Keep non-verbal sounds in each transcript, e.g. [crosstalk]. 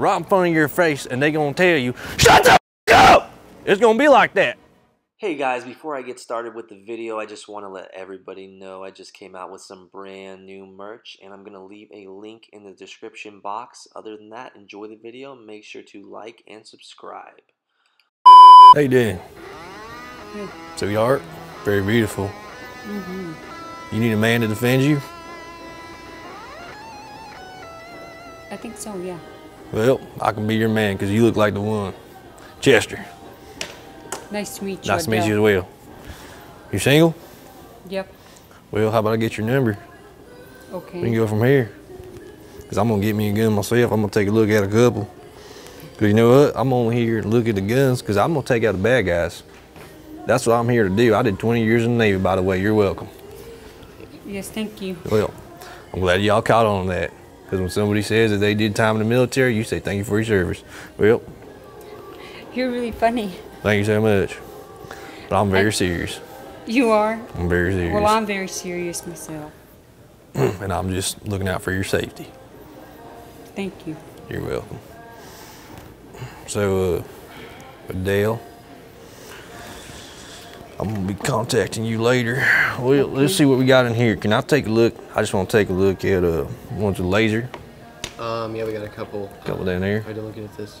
right in front of your face and they gonna tell you, shut the f- up! It's gonna be like that. Hey guys, before I get started with the video, I just want to let everybody know I just came out with some brand new merch and I'm going to leave a link in the description box. Other than that, enjoy the video. Make sure to like and subscribe. How you doing? Sweetheart, very beautiful. Mm-hmm. You need a man to defend you? I think so, yeah. Well, I can be your man because you look like the one. Chester, Nice to meet you. nice to meet you as well. You single? Yep. Well, how about I get your number? Okay. We can go from here. Cause I'm gonna get me a gun myself. I'm gonna take a look at a couple. Cause you know what? I'm only here to look at the guns cause I'm gonna take out the bad guys. That's what I'm here to do. I did 20 years in the Navy, by the way. You're welcome. Yes, thank you. Well, I'm glad y'all caught on that. Cause when somebody says that they did time in the military, you say thank you for your service. Well, You're really funny. thank you so much. But I'm very I- serious. You are. I'm very serious. Well, I'm very serious myself. [clears throat] and I'm just looking out for your safety. Thank you. You're welcome. So, uh, Adele, I'm gonna be contacting you later. Well, let's see what we got in here. Can I take a look? I just want to take a look at uh, one's a laser, Um, yeah, we got a couple. couple down there. Are you looking at this?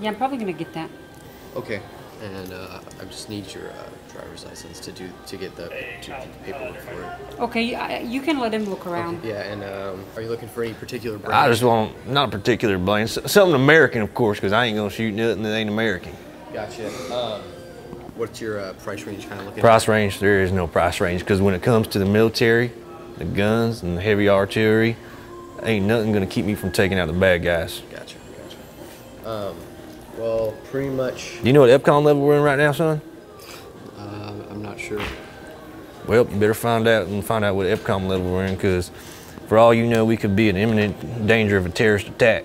Yeah, I'm probably gonna get that. Okay. And uh, I just need your uh, driver's license to do to get the, to get the paperwork for it. Okay, I, you can let him look around. Yeah, and um, are you looking for any particular brand? I just want not a particular brand, something American, of course, because I ain't gonna shoot nothing that ain't American. Gotcha. Um, what's your uh, price range kind of looking? Price range, there is no price range, because when it comes to the military, the guns and the heavy artillery, ain't nothing gonna keep me from taking out the bad guys. Gotcha. Gotcha. Um, well, pretty much. Do you know what FPCON level we're in right now, son? Uh, I'm not sure. Well, you better find out and find out what FPCON level we're in, because for all you know, we could be in imminent danger of a terrorist attack.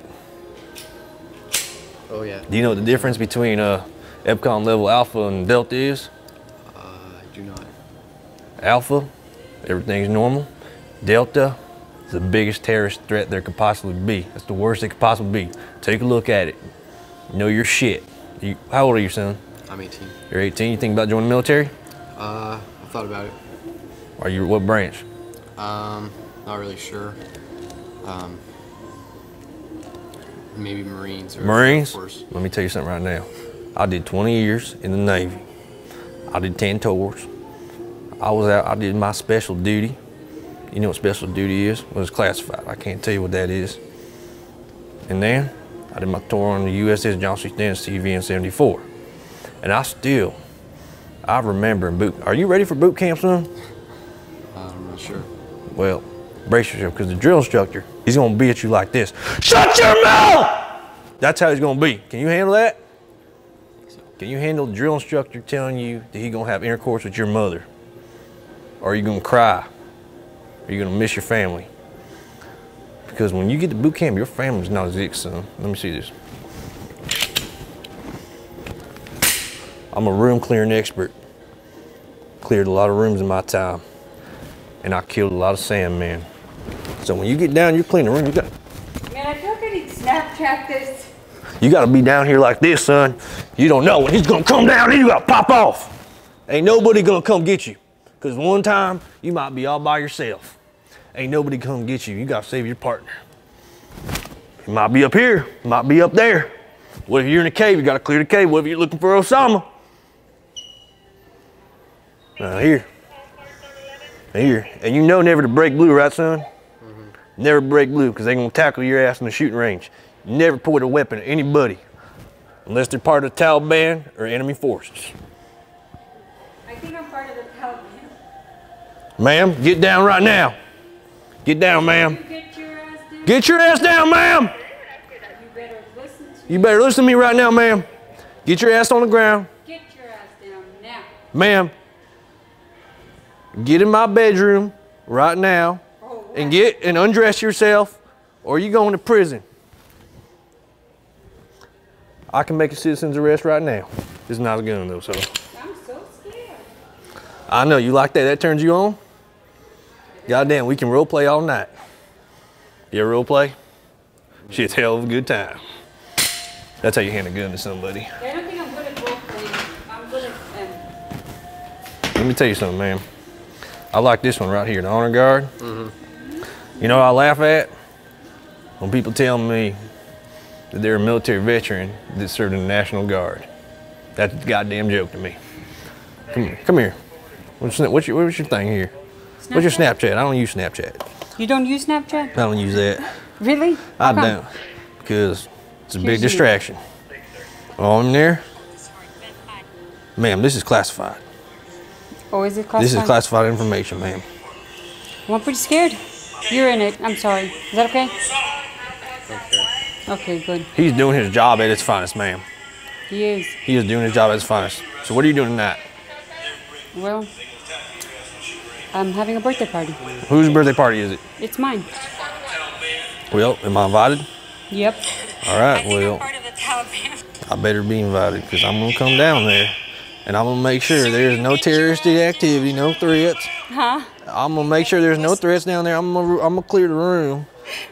Oh yeah. Do you know the difference between uh, FPCON level Alpha and Delta is? Uh, I do not. Alpha, everything's normal. Delta is the biggest terrorist threat there could possibly be. That's the worst it could possibly be. Take a look at it. Know your shit. You, how old are you, son? I'm 18. You're 18. You think about joining the military? Uh, I thought about it. Are you what branch? Um, not really sure. Um, maybe Marines Marines? Let me tell you something right now. I did 20 years in the Navy. I did 10 tours. I was out, I did my special duty. You know what special duty is? Well, it's classified. I can't tell you what that is. And then I did my tour on the USS John C. Stennis CVN 74. And I still, I remember in boot, are you ready for boot camp, son? I'm not sure. Well, brace yourself, because the drill instructor, he's gonna be at you like this. Shut your mouth! That's how he's gonna be. Can you handle that? Can you handle the drill instructor telling you that he's gonna have intercourse with your mother? Or are you gonna cry? Are you gonna miss your family? Because when you get to boot camp, your family's not as it, son. Let me see this. I'm a room clearing expert. Cleared a lot of rooms in my time and I killed a lot of sandmen. So when you get down, you're cleaning the room. You got Man, I feel like I need to Snapchat this. You got to be down here like this, son. You don't know when he's gonna come down, and you gotta pop off. Ain't nobody gonna come get you, cause one time you might be all by yourself. Ain't nobody come get you. You gotta save your partner. He might be up here, might be up there. What if you're in a cave? You gotta clear the cave. What if you're looking for Osama? Now here. Here. And you know never to break blue, right, son? Mm -hmm. Never break blue, because they're gonna tackle your ass in the shooting range. Never point a weapon at anybody unless they're part of the Taliban or enemy forces. I think I'm part of the Taliban. Ma'am, get down right now. Get down, ma'am. Get your ass down. Get your ass down, ma'am. You better listen to You better listen to me right now, ma'am. Get your ass on the ground. Get your ass down now. Ma'am, get in my bedroom right now Oh, and get and undress yourself or you're going to prison. I can make a citizen's arrest right now. It's not a gun though, so. I'm so scared. I know you like that. That turns you on. Goddamn, we can role play all night. You ever role play? Shit's hell of a good time. That's how you hand a gun to somebody. I don't think I'm good at role playing. I'm good at um, Let me tell you something, man. I like this one right here, the honor guard. Mm -hmm. You know what I laugh at? When people tell me they're a military veteran that served in the National Guard. That's a goddamn joke to me. Come here, come here. What's, what's, your, what's your thing here? What's your Snapchat? I don't use Snapchat. You don't use Snapchat? I don't use that. Really? I come? don't. Because it's a big Here's you. distraction. Oh, I'm there? Ma'am, this is classified. Oh, is it classified? This is classified information, ma'am. Well, I'm pretty scared. You're in it. I'm sorry. Is that okay? Okay. Okay, good. He's doing his job at its finest, ma'am. He is. He is doing his job at its finest. So what are you doing tonight? Well, I'm having a birthday party. Whose birthday party is it? It's mine. Well, am I invited? Yep. All right, think I'm well, part of the I better be invited because I'm going to come down there and I'm to make sure there's no terroristic activity, no threats. Huh? I'm to make sure there's no threats down there. I'm to I'm gonna clear the room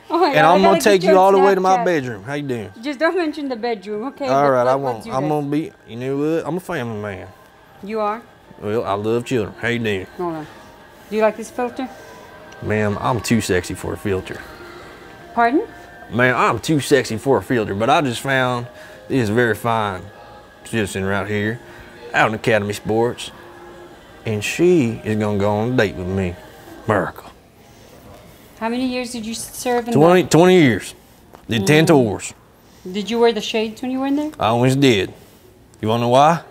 Oh and God, I'm gotta take you all the way to my bedroom. How you doing? Just don't mention the bedroom, okay? All right, I won't. I'm to be, you know what? I'm a family man. You are? Well, I love children. How you doing? Hold on. Do you like this filter? Ma'am, I'm too sexy for a filter. Pardon? Man, I'm too sexy for a filter, but I just found this very fine citizen right here out in Academy Sports, and she is gonna go on a date with me. America. How many years did you serve in 20, 20 years. Did 10 Mm. tours. Did you wear the shades when you were in there? I always did. You wanna know why?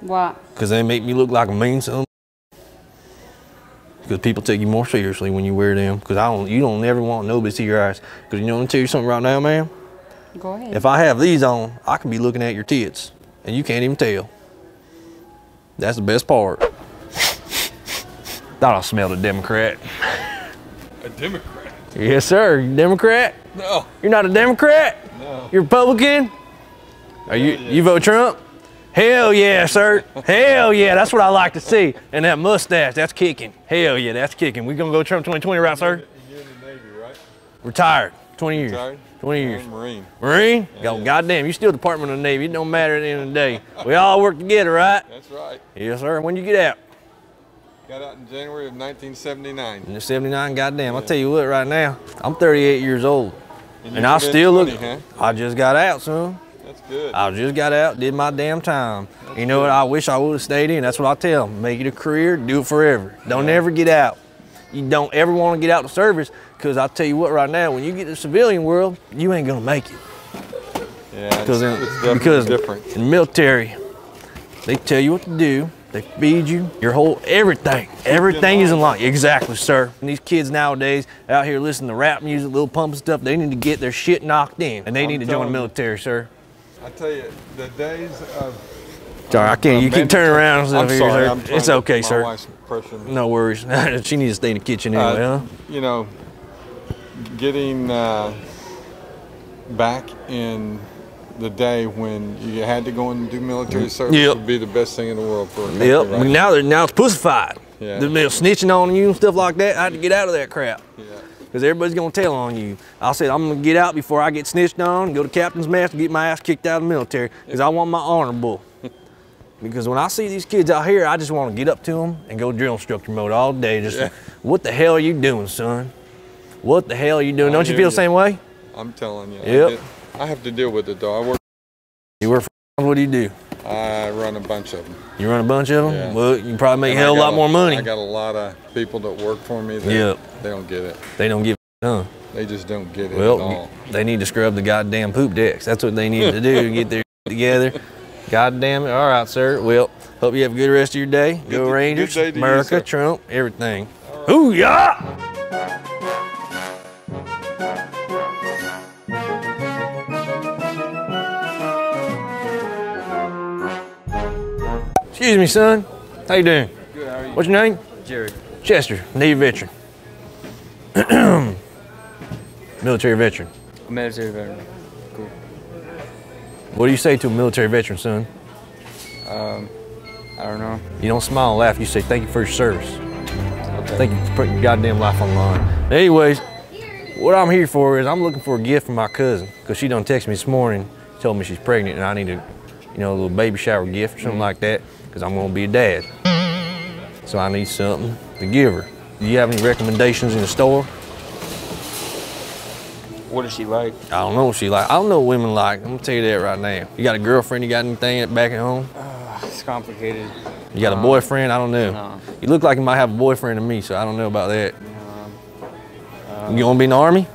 What? Because they make me look like a mean son. Because people take you more seriously when you wear them. Because I don't, you don't never want nobody to see your eyes. Because you know, what I'm tell you something right now, ma'am. Go ahead. If I have these on, I can be looking at your tits, and you can't even tell. That's the best part. Thought I smelled a Democrat. A Democrat? Yes, sir. You Democrat? No. You're not a Democrat? No. You're Republican? Are you you vote Trump? Hell yeah, sir. Hell yeah, that's what I like to see. And that mustache, that's kicking. Hell yeah, that's kicking. We gonna go Trump 2020, right, sir? You're in the Navy, right? Retired. 20 years. Retired? 20 years. I'm Marine. Marine? Go, yeah. goddamn, you still Department of the Navy. It don't matter at the end of the day. We all work together, right? That's right. Yes, sir. When you get out? Got out in January of 1979. In the 79, goddamn. I'll tell you what, right now, I'm 38 years old. And, And I still look, 20, huh? I just got out, son. That's good. I just got out, did my damn time. You know what? I wish I would have stayed in. That's what I tell them. Make it a career, do it forever. Don't Yeah. ever get out. You don't ever want to get out of service because I'll tell you what, right now, when you get to the civilian world, you ain't going to make it. yeah, it's, in, it's because different. in the military, they tell you what to do. They feed you your whole everything. Everything is in line. Exactly, sir. And these kids nowadays out here listening to rap music, little pump and stuff, they need to get their shit knocked in, and they I'm need to join the military, sir. I tell you, the days of. Sorry, I can't. You can turn around I'm here, sorry, sir. I'm It's okay, sir. Impression. No worries. [laughs] she needs to stay in the kitchen anyway, Uh, huh? You know, getting uh, back in the day when you had to go and do military service Yep. would be the best thing in the world for a country, Yep. right? Now they're now it's pussified. Yeah. They're they're snitching on you and stuff like that. I had to get out of that crap. Yeah. Because everybody's gonna tell on you. I said I'm gonna get out before I get snitched on, go to captain's mast, and get my ass kicked out of the military. Because I want my honorable. Because when I see these kids out here, I just want to get up to them and go drill instructor mode all day. Just, Yeah. what the hell are you doing, son? What the hell are you doing? I Don't you feel you. the same way? I'm telling you. I, Yep. get- I have to deal with it though. I work. You work for what do you do? I run a bunch of them. You run a bunch of them? Yeah. Well, you probably make a And I hell of a lot more money. I got a lot of people that work for me that Yep. they don't get it. They don't give a huh? They just don't get it at Well, all. they need to scrub the goddamn poop decks. That's what they need to do get their [laughs] together. God damn it. All right, sir. Well, hope you have a good rest of your day. Go Good- good Rangers, day you, America, sir. Trump, everything. Ooh, yeah! Excuse me, son. How you doing? Good, how are you? What's your name? Jared. Chester, Navy veteran. [clears throat] Military veteran. Military veteran. What do you say to a military veteran, son? Um, I don't know. You don't smile and laugh. You say, thank you for your service. Okay. Thank you for putting your goddamn life on the line. Anyways, what I'm here for is I'm looking for a gift for my cousin because she done text me this morning. told me she's pregnant and I need a, you know, a little baby shower gift or something like that because I'm gonna be a dad. So I need something to give her. Do you have any recommendations in the store? What is she like? I don't know what she like. I don't know what women like. I'm gonna tell you that right now. You got a girlfriend? You got anything back at home? Ah, it's complicated. You got a uh, boyfriend? I don't know. no. You look like you might have a boyfriend to me, so I don't know about that. Uh, you gonna be in the army?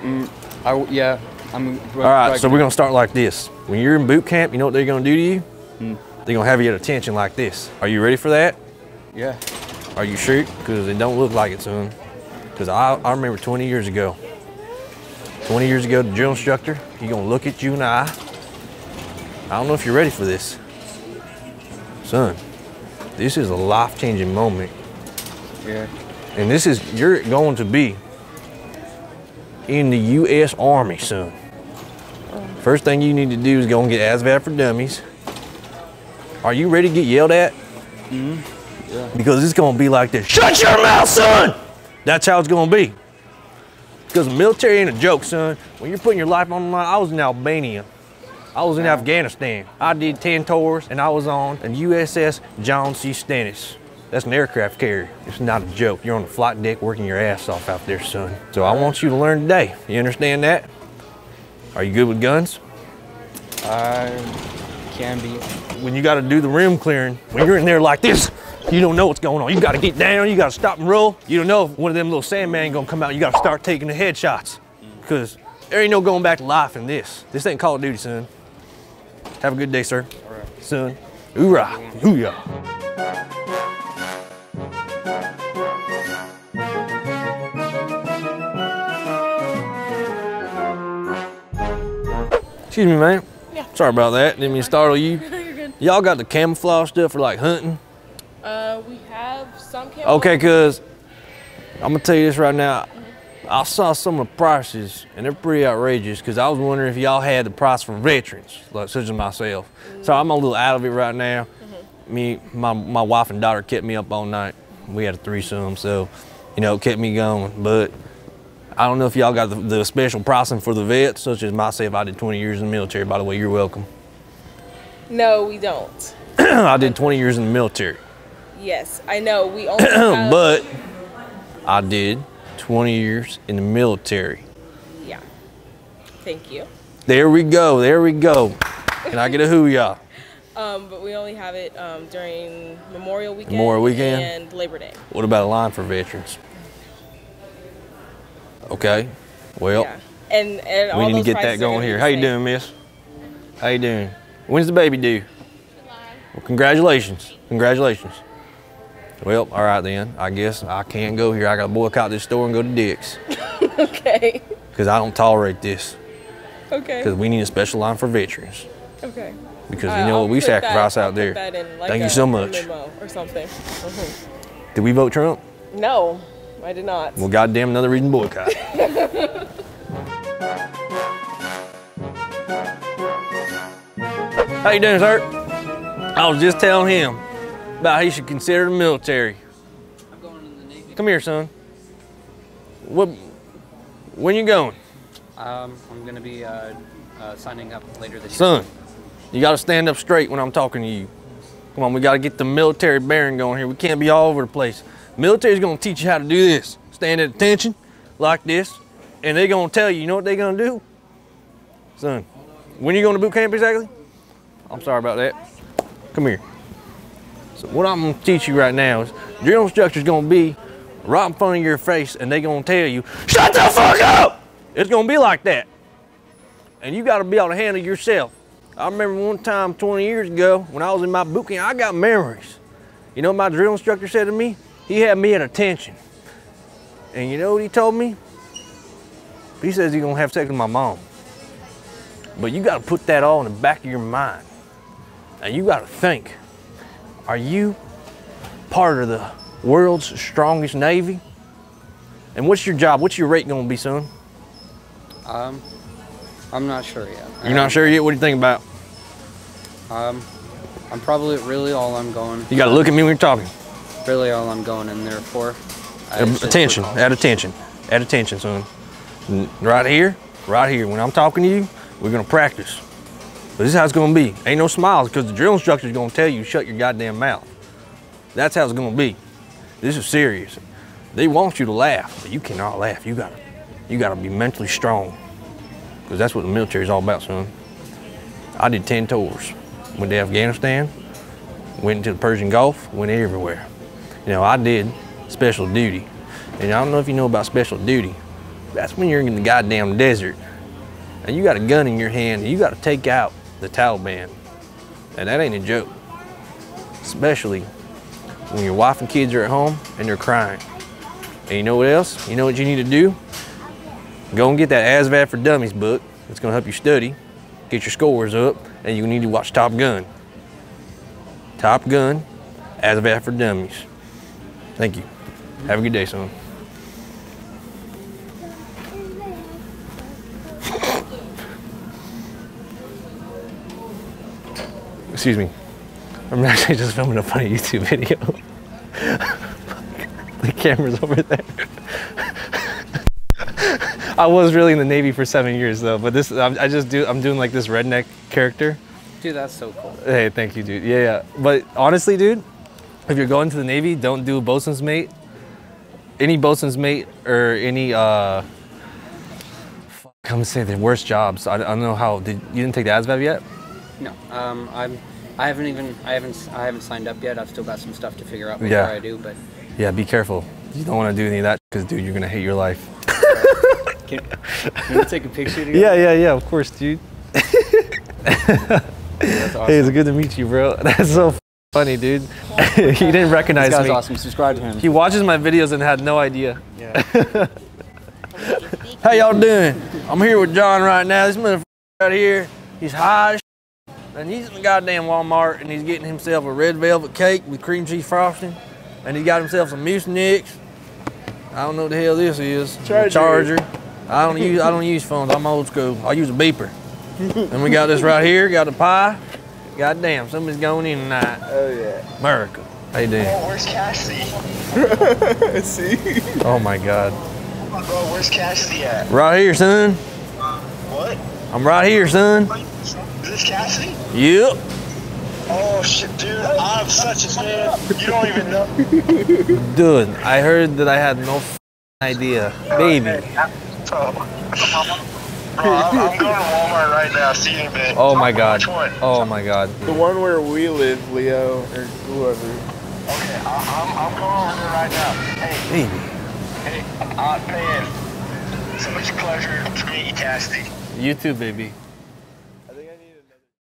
Mm, I w yeah, I'm. All right, so we're gonna start like this. When you're in boot camp, you know what they're gonna do to you? Hmm. They're gonna have you at attention like this. Are you ready for that? Yeah. Are you sure? Because it don't look like it, son. Because I, I remember 20 years ago. 20 years ago, the drill instructor, he gonna look at you and I. I don't know if you're ready for this. Son, this is a life-changing moment. Yeah. And this is, you're going to be in the U.S. Army, son. First thing you need to do is go and get ASVAB for dummies. Are you ready to get yelled at? Mm. Yeah. Because it's gonna be like this. Shut your mouth, son! That's how it's gonna be. Because the military ain't a joke, son. When you're putting your life on the line, I was in Albania. I was in Afghanistan. I did 10 tours and I was on an USS John C. Stennis. That's an aircraft carrier. It's not a joke. You're on the flight deck working your ass off out there, son. So I want you to learn today. You understand that? Are you good with guns? I can be. when you got to do the rim clearing, when you're in there like this, you don't know what's going on. You got to get down, you got to stop and roll. You don't know if one of them little sandman gonna come out. You got to start taking the headshots because there ain't no going back to life in this. This ain't Call of Duty, son. Have a good day, sir. All right. Son. Hoorah. Hooyah. Excuse me, man. Yeah. Sorry about that. Didn't mean to startle you. [laughs] You're good. Y'all got the camouflage stuff for like hunting? Uh, we have some camera. Okay, cuz I'm gonna tell you this right now. I saw some of the prices and they're pretty outrageous because I was wondering if y'all had the price for veterans, like such as myself. So I'm a little out of it right now. Mm-hmm. Me, my, my wife and daughter kept me up all night. We had a threesome, so you know, it kept me going. But I don't know if y'all got the, the special pricing for the vets, such as myself. I did 20 years in the military. By the way, you're welcome. No, we don't. [clears throat] I did 20 years in the military. Yes, I know. We [clears throat] only have, but I did 20 years in the military. yeah. Thank you. There we go. There we go. Can I get a [laughs] hooyah? Um, but we only have it um, during Memorial Weekend, Memorial Weekend? and Labor Day. What about a line for veterans? Okay. Well, yeah. And and all we need to get that going here. How you doing, miss? How you doing? When's the baby due? July. Well, congratulations. Congratulations. Well, all right then. I guess I can't go here. I got to boycott this store and go to Dick's [laughs] Okay. because I don't tolerate this. Okay. Because we need a special line for veterans. Okay. Because Uh, you know what we put that- sacrifice out there. like, Thank you so much. Or something. Mhm. Did we vote Trump? No, I did not. Well, goddamn, another reason boycott. [laughs] How you doing, sir? I was just telling him about how he should consider the military. I'm going in the Navy. Come here, son. What? When you going, Um, I'm going to be uh, uh, signing up later this year son? You got to stand up straight when I'm talking to you. Come on, we got to get the military bearing going here. We can't be all over the place. Military's gonna teach you how to do this. Stand at attention, like this, and they're gonna tell you. You know what they're gonna do, son? When you going to boot camp exactly? I'm sorry about that. Come here. So what I'm gonna teach you right now is drill instructor's gonna be right in front of your face, and they're gonna tell you, "Shut the fuck up!" It's gonna be like that, and you got to be able to handle yourself. I remember one time 20 years ago when I was in my boot camp, I got memories. You know my drill instructor said to me? He had me at attention. And you know what he told me? He says he's gonna have sex with my mom. But you gotta put that all in the back of your mind. And you gotta think, are you part of the world's strongest Navy? And what's your job? What's your rate gonna be, son? Um, I'm not sure yet. You're not sure yet? What do you think about? Um, I'm probably really all I'm going. You gotta look at me when you're talking. Really all I'm going in there for. Attention, at attention, at attention, son. Right here, right here. When I'm talking to you, We're gonna practice. But this is how it's gonna be. Ain't no smiles because the drill instructor's gonna tell you shut your goddamn mouth. That's how it's gonna be. This is serious. They want you to laugh, but you cannot laugh. You gotta, you gotta be mentally strong. Because that's what the military's all about, son. I did 10 tours. Went to Afghanistan, went into the Persian Gulf, went everywhere. You know, I did special duty. And I don't know if you know about special duty. That's when you're in the goddamn desert and you got a gun in your hand and you got to take out the Taliban. And that ain't a joke. Especially when your wife and kids are at home and they're crying. And you know what else? You know what you need to do? Go and get that ASVAB for Dummies book. It's gonna help you study, get your scores up, and you need to watch Top Gun. Top Gun, ASVAB for Dummies. Thank you. Have a good day, son. Excuse me. I'm actually just filming a funny YouTube video. [laughs] the camera's over there. [laughs] I was really in the Navy for seven years though, but this I'm, I just do I'm doing like this redneck character. Dude, that's so cool. Hey, thank you, dude. Yeah, yeah. But honestly, dude, if you're going to the Navy, don't do bosun's mate. Any bosun's mate or any uh, fuck, I'm gonna say the worst jobs. I, I don't know how. Did you didn't take the ASVAB yet? No, um, I'm. I haven't even. I haven't. I haven't signed up yet. I've still got some stuff to figure out before Yeah. I do. But Yeah, be careful. You don't want to do any of that because, dude, you're gonna hate your life. [laughs] Can, can we take a picture together? Yeah, yeah, yeah. Of course, dude. That's awesome. [laughs] Hey, it's good to meet you, bro. [laughs] That's so funny, dude. he didn't this recognize guy's me. awesome. Subscribe to him. He watches my videos and had no idea. Yeah. How y'all doing? I'm here with John right now. This motherfucker right here, he's high as shit, and he's in the goddamn Walmart and he's getting himself a red velvet cake with cream cheese frosting, and he got himself some Mucinex. I don't know what the hell this is. A charger. I don't use I don't use phones. I'm old school. I use a beeper. [laughs] and we got this right here. Got a pie. Goddamn, somebody's going in tonight. Oh yeah. America. How you doing? Oh, where's Cassady? [laughs] See? Oh my God. Bro, where's Cassady at? Right here, son. What? I'm right here, son. Is this Cassady? Yep. Oh shit, dude, I'm such a fan. You don't even know. [laughs] Dude, I heard that I had no f- idea. Baby. Bro, I'm, I'm going to Walmart right now, see you in. Oh my god. Which one? Oh my god. The one where we live, Leo, or whoever. Okay, I, I'm, I'm going over there right now. Hey, Baby. hey, uh, man, so much pleasure to meet you, Cassady. You too, baby.